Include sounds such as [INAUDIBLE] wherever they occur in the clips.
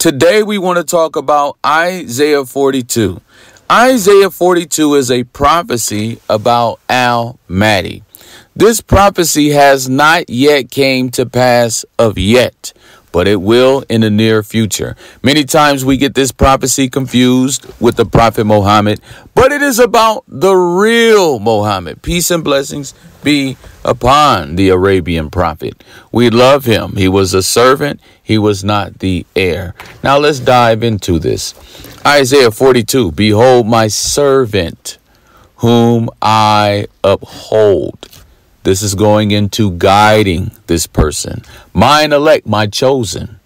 Today we want to talk about Isaiah 42. Isaiah 42 is a prophecy about Al Mahdi. This prophecy has not yet came to pass of yet, but it will in the near future. Many times we get this prophecy confused with the prophet Muhammad, but it is about the real Muhammad. Peace and blessings be upon the Arabian prophet. We love him. He was a servant, he was not the heir. Now let's dive into this. Isaiah 42 Behold, my servant, whom I uphold. This is going into guiding this person. Mine elect, my chosen,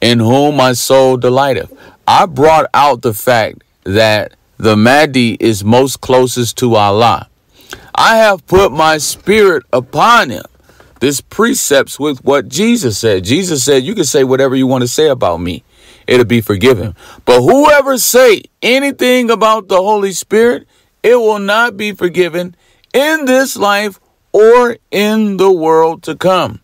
in whom my soul delighteth. I brought out the fact that the Mahdi is most closest to Allah. I have put my spirit upon him. This precepts with what Jesus said. Jesus said, You can say whatever you want to say about me, it'll be forgiven. But whoever say anything about the Holy Spirit, it will not be forgiven in this life or in the world to come.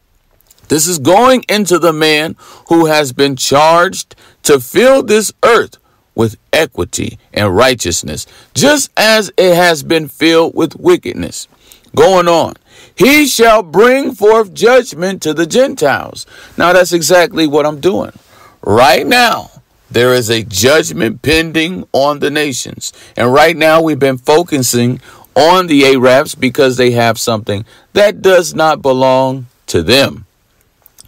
This is going into the man who has been charged to fill this earth with equity and righteousness, just as it has been filled with wickedness. Going on, he shall bring forth judgment to the Gentiles. Now, that's exactly what I'm doing. Right now, there is a judgment pending on the nations. And right now, we've been focusing on the Arabs because they have something that does not belong to them.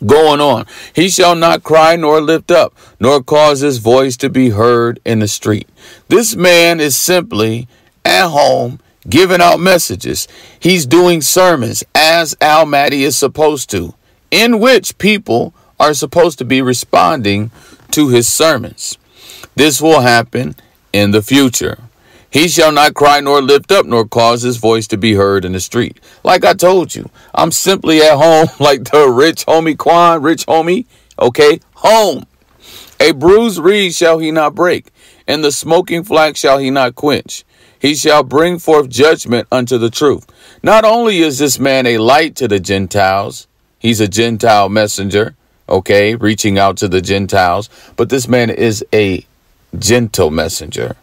Going on, he shall not cry nor lift up, nor cause his voice to be heard in the street. This man is simply at home giving out messages. He's doing sermons as Al Mahdi is supposed to, in which people are supposed to be responding to his sermons. This will happen in the future. He shall not cry nor lift up nor cause his voice to be heard in the street. Like I told you, I'm simply at home [LAUGHS] like the rich homie Quan, rich homie, okay? Home. A bruised reed shall he not break, and the smoking flax shall he not quench. He shall bring forth judgment unto the truth. Not only is this man a light to the Gentiles, he's a Gentile messenger, okay, reaching out to the Gentiles, but this man is a gentle messenger.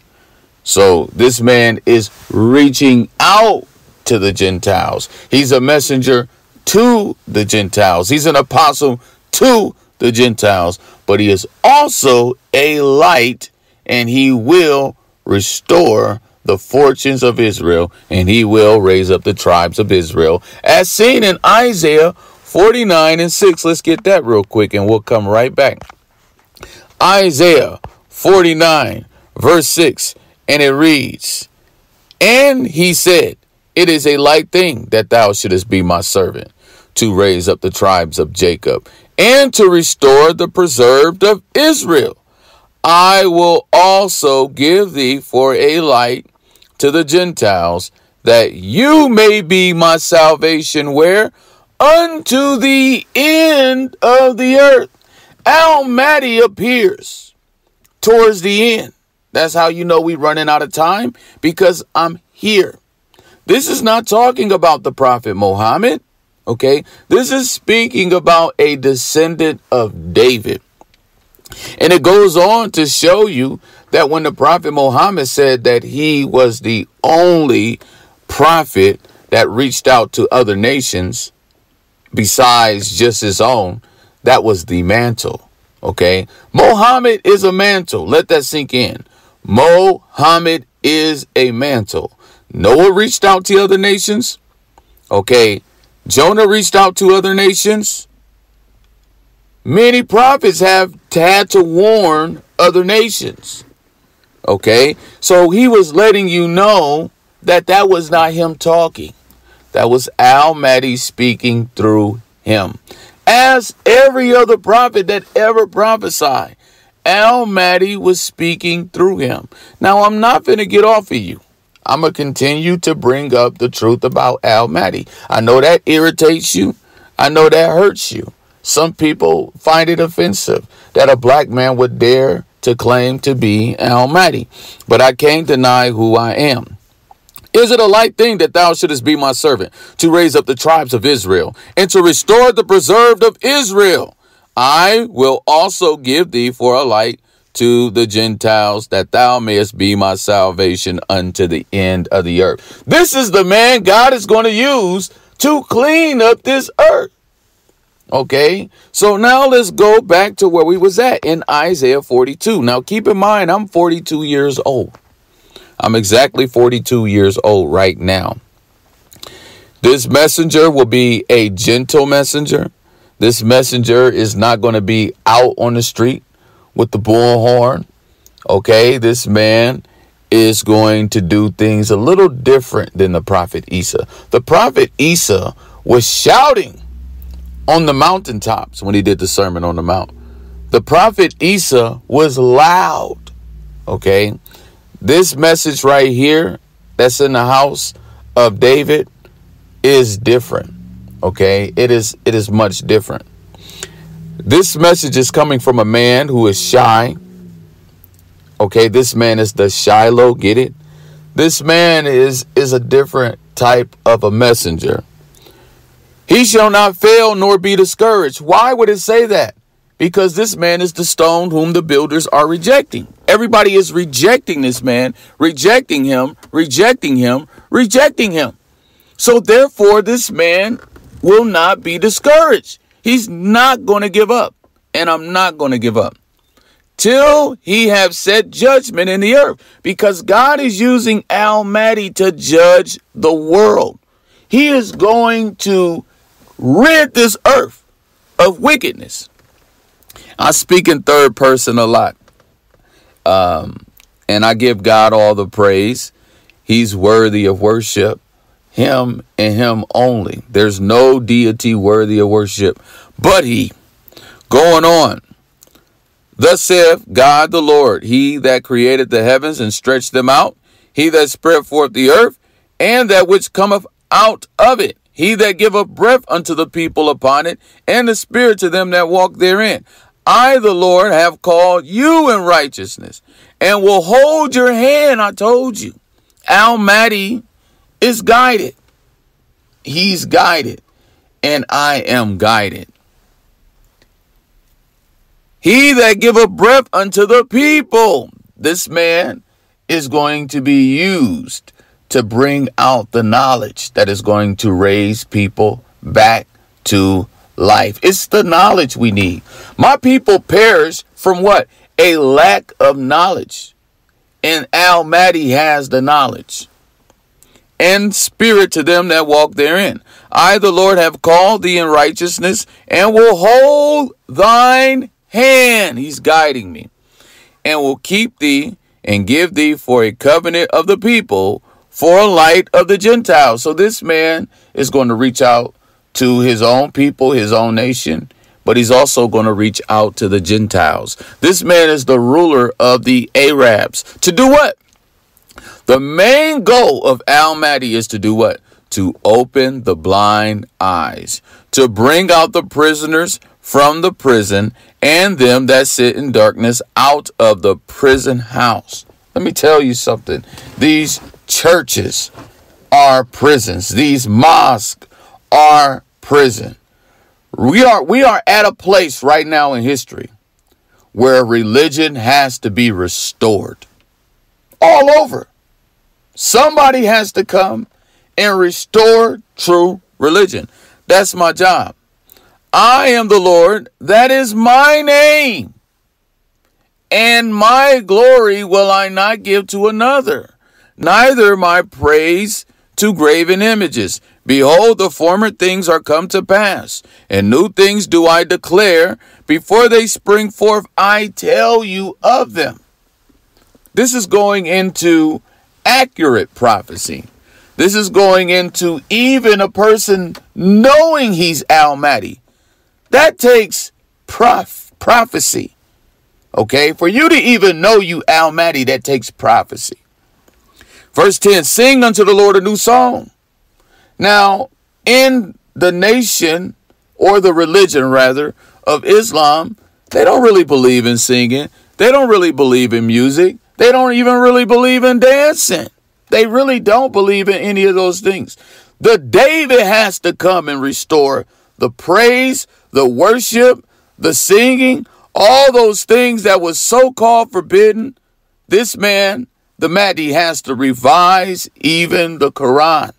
So this man is reaching out to the Gentiles. He's a messenger to the Gentiles. He's an apostle to the Gentiles, but he is also a light and he will restore the fortunes of Israel and he will raise up the tribes of Israel as seen in Isaiah 49 and 6. Let's get that real quick and we'll come right back. Isaiah 49 verse 6 and it reads, And he said, It is a light thing that thou shouldest be my servant, to raise up the tribes of Jacob, and to restore the preserved of Israel. I will also give thee for a light to the Gentiles, that you may be my salvation where? Unto the end of the earth. Al Mahdi appears towards the end. That's how you know we're running out of time because I'm here. This is not talking about the prophet Muhammad, okay? This is speaking about a descendant of David. And it goes on to show you that when the prophet Muhammad said that he was the only prophet that reached out to other nations besides just his own, that was the mantle. Okay. Muhammad is a mantle. Let that sink in. Mohammed is a mantle. Noah reached out to other nations. Okay. Jonah reached out to other nations. Many prophets have had to warn other nations. Okay. So he was letting you know that that was not him talking. That was Al Mahdi speaking through him. As every other prophet that ever prophesied. Al Mahdi was speaking through him. Now, I'm not going to get off of you. I'm going to continue to bring up the truth about Al Mahdi. I know that irritates you. I know that hurts you. Some people find it offensive that a black man would dare to claim to be Al Mahdi. But I can't deny who I am. Is it a light thing that thou shouldest be my servant to raise up the tribes of Israel and to restore the preserved of Israel? I will also give thee for a light to the Gentiles, that thou mayest be my salvation unto the end of the earth. This is the man God is going to use to clean up this earth. Okay, so now let's go back to where we was at in Isaiah 42. Now keep in mind, I'm 42 years old. I'm exactly 42 years old right now. This messenger will be a gentle messenger. This messenger is not going to be out on the street with the bullhorn. Okay, this man is going to do things a little different than the prophet Isa. The prophet Isa was shouting on the mountaintops when he did the Sermon on the Mount. The prophet Isa was loud. Okay, this message right here that's in the house of David is different. Okay, it is it is much different. This message is coming from a man who is shy. Okay, this man is the Shiloh, get it? This man is is a different type of a messenger. He shall not fail nor be discouraged. Why would it say that? Because this man is the stone whom the builders are rejecting. Everybody is rejecting this man, rejecting him, rejecting him, rejecting him. So therefore, this man will not be discouraged. He's not going to give up. And I'm not going to give up till he have set judgment in the earth because God is using Al Mahdi to judge the world. He is going to rid this earth of wickedness. I speak in third person a lot. Um, and I give God all the praise. He's worthy of worship. Him and him only. There's no deity worthy of worship but he. Going on. Thus saith God the Lord, He that created the heavens and stretched them out, He that spread forth the earth, and that which cometh out of it, He that giveth breath unto the people upon it, and the spirit to them that walk therein. I, the Lord, have called you in righteousness, and will hold your hand. I told you. Al Mahdi is guided. He's guided, and I am guided. He that giveth a breath unto the people. This man is going to be used to bring out the knowledge that is going to raise people back to life. It's the knowledge we need. My people perish from what? A lack of knowledge. And Al Mahdi has the knowledge and spirit to them that walk therein. I, the Lord, have called thee in righteousness and will hold thine hand. He's guiding me. And will keep thee and give thee for a covenant of the people, for a light of the Gentiles. So this man is going to reach out to his own people, his own nation, but he's also going to reach out to the Gentiles. This man is the ruler of the Arabs. To do what? The main goal of Al Mahdi is to do what? To open the blind eyes, to bring out the prisoners from the prison and them that sit in darkness out of the prison house. Let me tell you something. These churches are prisons. These mosques are prison. We are we are at a place right now in history where religion has to be restored. All over. Somebody has to come and restore true religion. That's my job. I am the Lord, that is my name. And my glory will I not give to another, neither my praise to graven images. Behold, the former things are come to pass, and new things do I declare. Before they spring forth, I tell you of them. This is going into accurate prophecy. This is going into even a person knowing he's Al Mahdi that takes prof- prophecy. Okay? For you to even know you Al Mahdi, that takes prophecy. Verse 10 Sing unto the Lord a new song. Now, in the nation, or the religion rather, of Islam, they don't really believe in singing. They don't really believe in music. They don't even really believe in dancing. They really don't believe in any of those things. The David has to come and restore the praise, the worship, the singing, all those things that was so called forbidden, this man, the Mahdi, has to revise even the Quran.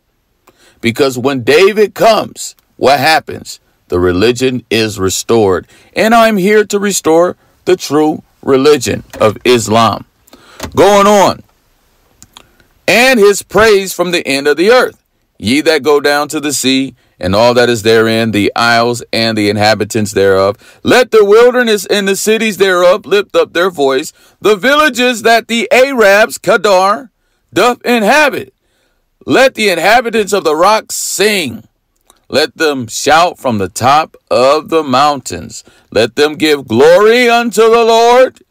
Because when David comes, what happens? The religion is restored. And I'm here to restore the true religion of Islam. Going on. And his praise from the end of the earth. Ye that go down to the sea, and all that is therein, the isles and the inhabitants thereof. Let the wilderness and the cities thereof lift up their voice, the villages that the Arabs, Kedar, doth inhabit. Let the inhabitants of the rocks sing. Let them shout from the top of the mountains. Let them give glory unto the Lord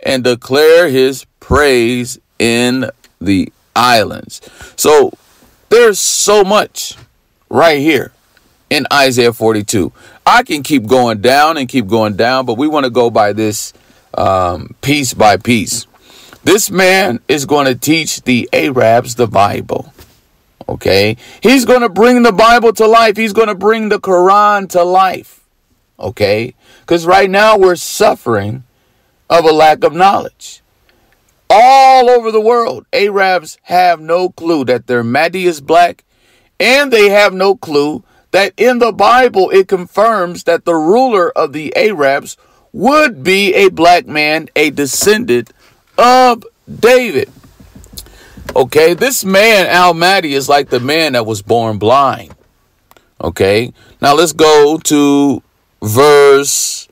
and declare his praise in the islands. So there's so much right here in Isaiah 42. I can keep going down and keep going down, but we want to go by this um, piece by piece. This man is going to teach the Arabs the Bible. Okay? He's going to bring the Bible to life. He's going to bring the Quran to life. Okay? Because right now we're suffering of a lack of knowledge. All over the world, Arabs have no clue that their Mahdi is black and they have no clue that in the Bible it confirms that the ruler of the Arabs would be a black man, a descendant of David. Okay, this man, Al Mahdi, is like the man that was born blind. Okay, now let's go to verse.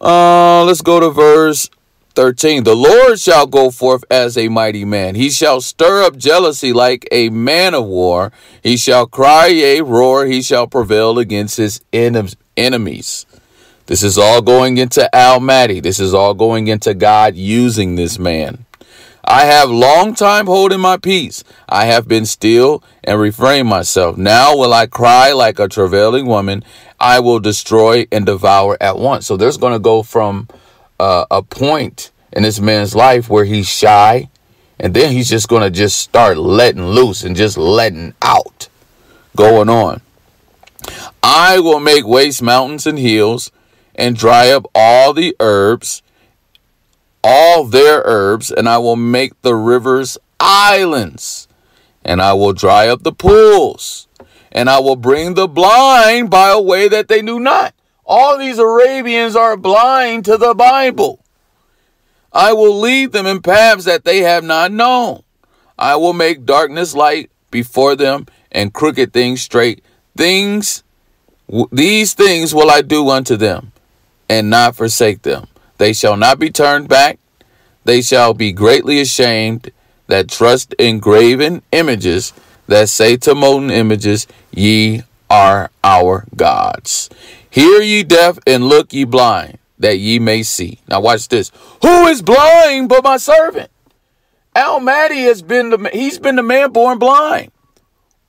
Uh, let's go to verse 13 The Lord shall go forth as a mighty man. He shall stir up jealousy like a man of war. He shall cry, a roar. He shall prevail against his enemies. This is all going into Al Mahdi. This is all going into God using this man. I have long time holding my peace. I have been still and refrained myself. Now will I cry like a travailing woman. I will destroy and devour at once. So there's going to go from uh, a point in this man's life where he's shy, and then he's just going to just start letting loose and just letting out going on. I will make waste mountains and hills and dry up all the herbs, all their herbs, and I will make the rivers islands, and I will dry up the pools, and I will bring the blind by a way that they knew not. All these Arabians are blind to the Bible. I will lead them in paths that they have not known. I will make darkness light before them and crooked things straight. Things, these things will I do unto them and not forsake them. They shall not be turned back. They shall be greatly ashamed that trust in graven images that say to molten images, Ye are our gods. Hear ye deaf and look ye blind, that ye may see. Now watch this. Who is blind but my servant? Al Mahdi has been the he's been the man born blind,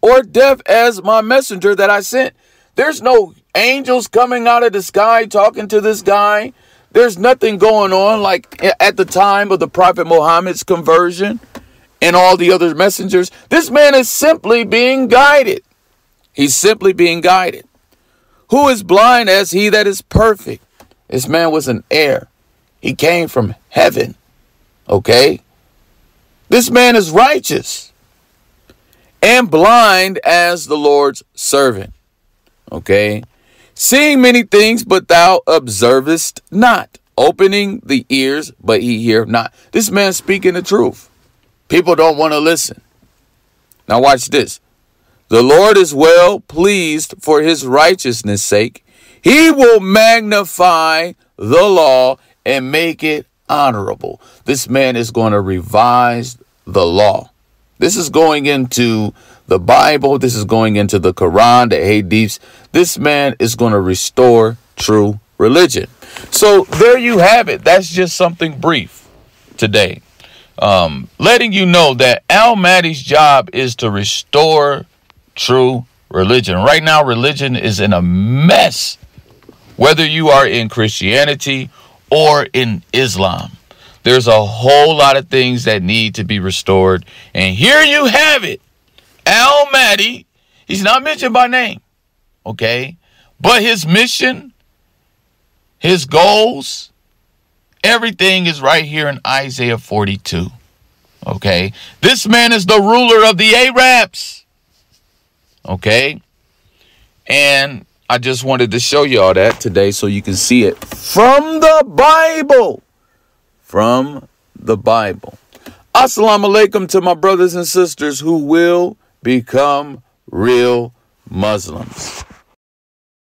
or deaf as my messenger that I sent. There's no angels coming out of the sky talking to this guy. There's nothing going on like at the time of the Prophet Muhammad's conversion and all the other messengers. This man is simply being guided. He's simply being guided. Who is blind as he that is perfect? This man was an heir. He came from heaven. Okay? This man is righteous and blind as the Lord's servant. Okay? Seeing many things, but thou observest not. Opening the ears, but he hear not. This man speaking the truth. People don't want to listen. Now watch this. The Lord is well pleased for his righteousness' sake. He will magnify the law and make it honorable. This man is going to revise the law. This is going into the Bible. This is going into the Quran, the Hadiths. This man is going to restore true religion. So there you have it. That's just something brief today. Um, letting you know that Al Mahdi's job is to restore true religion. Right now, religion is in a mess, whether you are in Christianity or in Islam. There's a whole lot of things that need to be restored. And here you have it. Al Mahdi, he's not mentioned by name, okay? But his mission his goals, everything is right here in Isaiah 42. Okay. This man is the ruler of the Arabs. Okay. And I just wanted to show you all that today so you can see it from the Bible. From the Bible. Assalamu alaikum to my brothers and sisters who will become real Muslims.